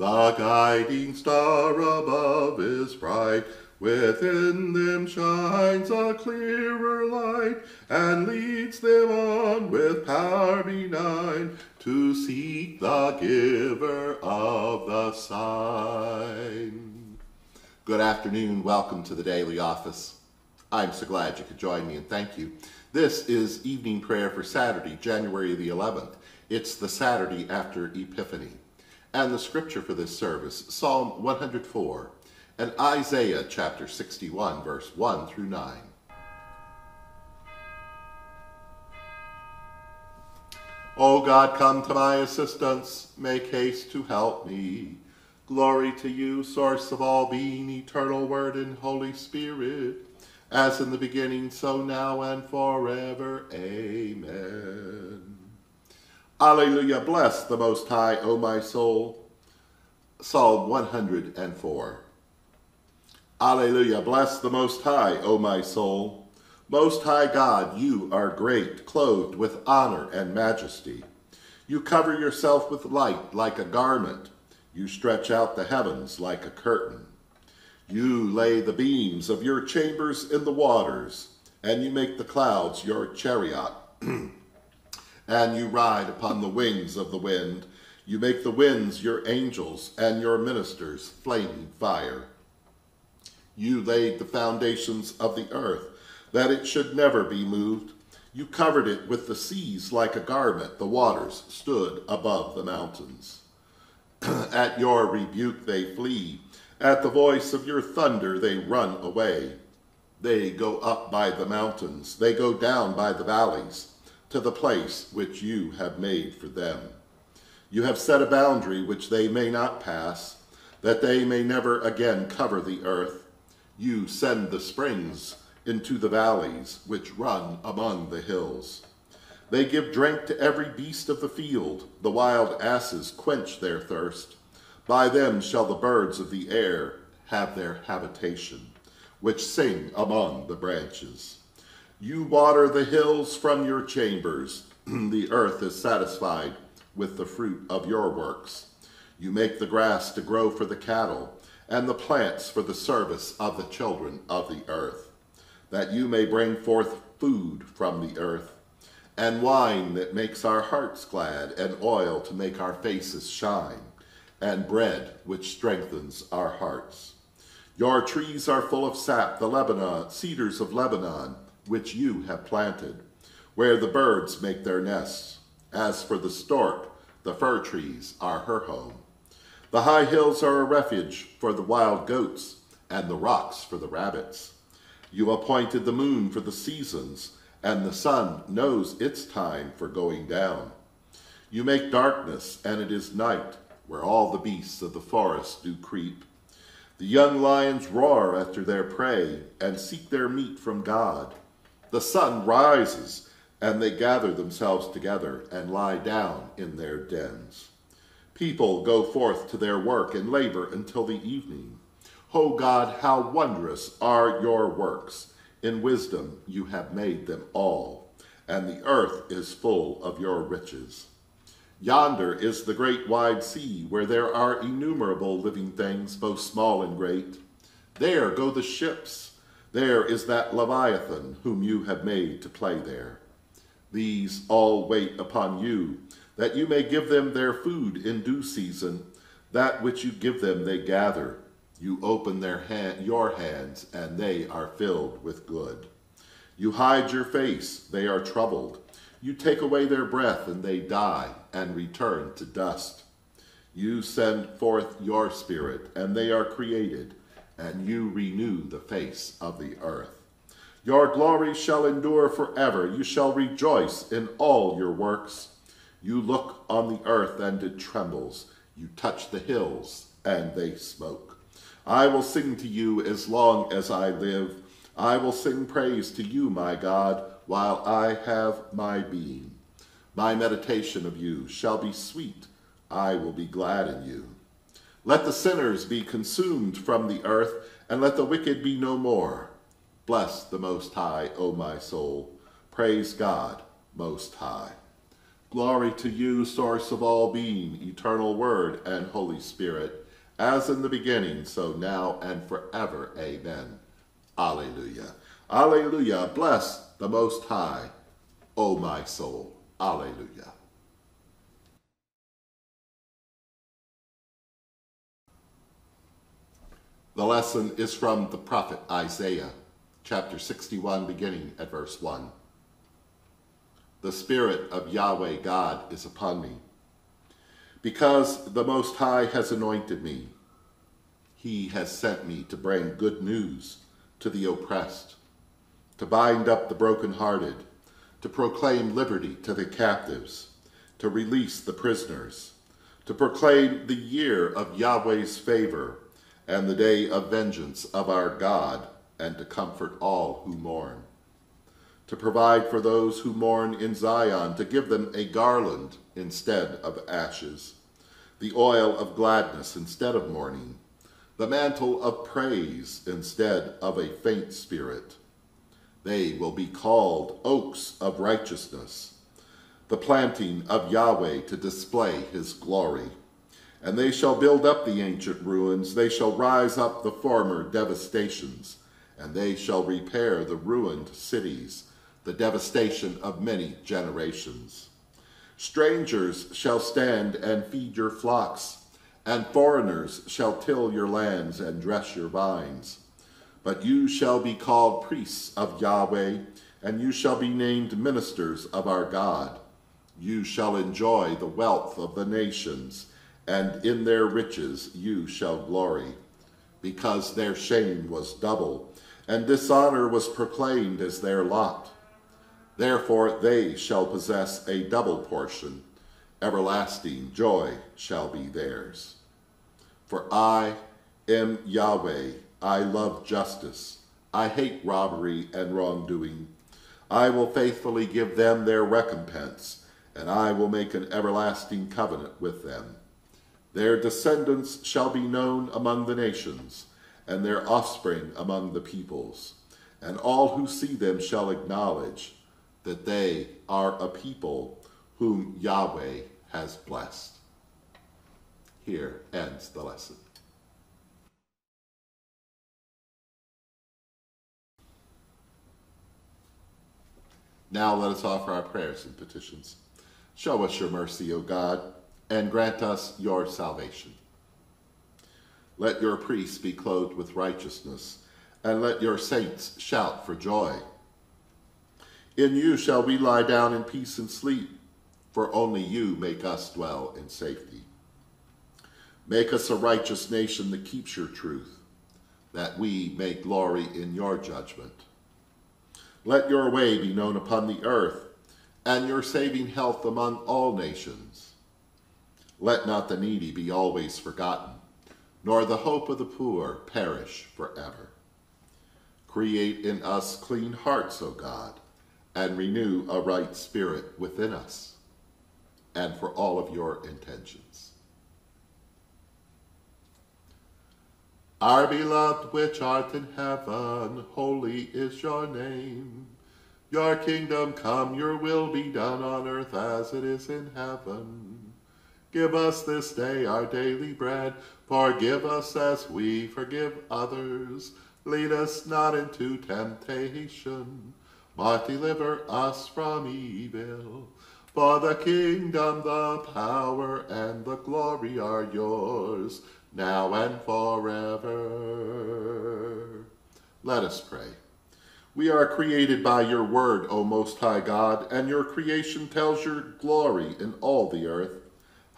The guiding star above is bright, within them shines a clearer light, and leads them on with power benign to seek the giver of the sign. Good afternoon, welcome to the Daily Office. I'm so glad you could join me and thank you. This is evening prayer for Saturday, January the 11th. It's the Saturday after Epiphany. And the scripture for this service, Psalm 104 and Isaiah chapter 61, verse 1 through 9. O God, come to my assistance, make haste to help me. Glory to you, source of all being, eternal word and Holy Spirit, as in the beginning, so now and forever. Amen. Alleluia, bless the Most High, O my soul. Psalm 104. Alleluia, bless the Most High, O my soul. Most High God, you are great, clothed with honor and majesty. You cover yourself with light like a garment. You stretch out the heavens like a curtain. You lay the beams of your chambers in the waters, and you make the clouds your chariot. and you ride upon the wings of the wind. You make the winds your angels and your ministers flaming fire. You laid the foundations of the earth, that it should never be moved. You covered it with the seas like a garment. The waters stood above the mountains. At your rebuke they flee. At the voice of your thunder they run away. They go up by the mountains. They go down by the valleys to the place which you have made for them. You have set a boundary which they may not pass, that they may never again cover the earth. You send the springs into the valleys which run among the hills. They give drink to every beast of the field. The wild asses quench their thirst. By them shall the birds of the air have their habitation, which sing among the branches. You water the hills from your chambers. the earth is satisfied with the fruit of your works. You make the grass to grow for the cattle, and the plants for the service of the children of the earth, that you may bring forth food from the earth, and wine that makes our hearts glad, and oil to make our faces shine, and bread which strengthens our hearts. Your trees are full of sap, the Lebanon, cedars of Lebanon, which you have planted, where the birds make their nests. As for the stork, the fir trees are her home. The high hills are a refuge for the wild goats, and the rocks for the rabbits. You appointed the moon for the seasons, and the sun knows its time for going down. You make darkness, and it is night, where all the beasts of the forest do creep. The young lions roar after their prey, and seek their meat from God. The sun rises, and they gather themselves together and lie down in their dens. People go forth to their work and labor until the evening. O God, how wondrous are your works! In wisdom you have made them all, and the earth is full of your riches. Yonder is the great wide sea, where there are innumerable living things, both small and great. There go the ships, there is that Leviathan whom you have made to play there. These all wait upon you, that you may give them their food in due season. That which you give them they gather. You open their hand, your hands, and they are filled with good. You hide your face, they are troubled. You take away their breath, and they die and return to dust. You send forth your spirit, and they are created and you renew the face of the earth. Your glory shall endure forever. You shall rejoice in all your works. You look on the earth, and it trembles. You touch the hills, and they smoke. I will sing to you as long as I live. I will sing praise to you, my God, while I have my being. My meditation of you shall be sweet. I will be glad in you. Let the sinners be consumed from the earth, and let the wicked be no more. Bless the Most High, O my soul. Praise God Most High. Glory to you, source of all being, eternal word and Holy Spirit, as in the beginning, so now and forever. Amen. Alleluia. Alleluia. Bless the Most High, O my soul. Alleluia. The lesson is from the prophet Isaiah, chapter 61, beginning at verse 1. The Spirit of Yahweh God is upon me, because the Most High has anointed me. He has sent me to bring good news to the oppressed, to bind up the brokenhearted, to proclaim liberty to the captives, to release the prisoners, to proclaim the year of Yahweh's favor and the day of vengeance of our God, and to comfort all who mourn. To provide for those who mourn in Zion, to give them a garland instead of ashes, the oil of gladness instead of mourning, the mantle of praise instead of a faint spirit. They will be called oaks of righteousness, the planting of Yahweh to display his glory. And they shall build up the ancient ruins, they shall rise up the former devastations, and they shall repair the ruined cities, the devastation of many generations. Strangers shall stand and feed your flocks, and foreigners shall till your lands and dress your vines. But you shall be called priests of Yahweh, and you shall be named ministers of our God. You shall enjoy the wealth of the nations, and in their riches you shall glory, because their shame was double, and dishonor was proclaimed as their lot. Therefore they shall possess a double portion, everlasting joy shall be theirs. For I am Yahweh, I love justice, I hate robbery and wrongdoing. I will faithfully give them their recompense, and I will make an everlasting covenant with them. Their descendants shall be known among the nations, and their offspring among the peoples. And all who see them shall acknowledge that they are a people whom Yahweh has blessed. Here ends the lesson. Now let us offer our prayers and petitions. Show us your mercy, O God and grant us your salvation. Let your priests be clothed with righteousness, and let your saints shout for joy. In you shall we lie down in peace and sleep, for only you make us dwell in safety. Make us a righteous nation that keeps your truth, that we may glory in your judgment. Let your way be known upon the earth, and your saving health among all nations. Let not the needy be always forgotten, nor the hope of the poor perish forever. Create in us clean hearts, O God, and renew a right spirit within us, and for all of your intentions. Our beloved which art in heaven, holy is your name. Your kingdom come, your will be done on earth as it is in heaven. Give us this day our daily bread. Forgive us as we forgive others. Lead us not into temptation, but deliver us from evil. For the kingdom, the power, and the glory are yours, now and forever. Let us pray. We are created by your word, O Most High God, and your creation tells your glory in all the earth.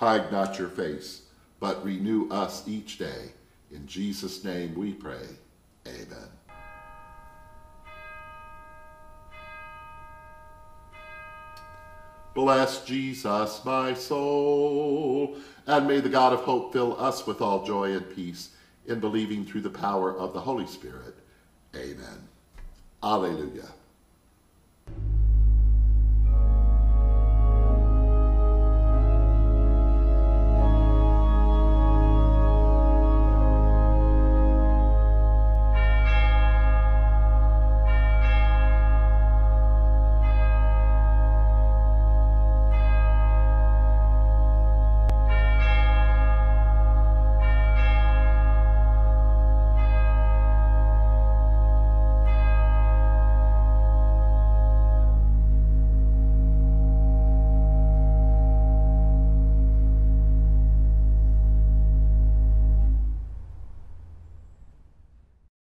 Hide not your face, but renew us each day. In Jesus' name we pray. Amen. Bless Jesus, my soul, and may the God of hope fill us with all joy and peace in believing through the power of the Holy Spirit. Amen. Alleluia.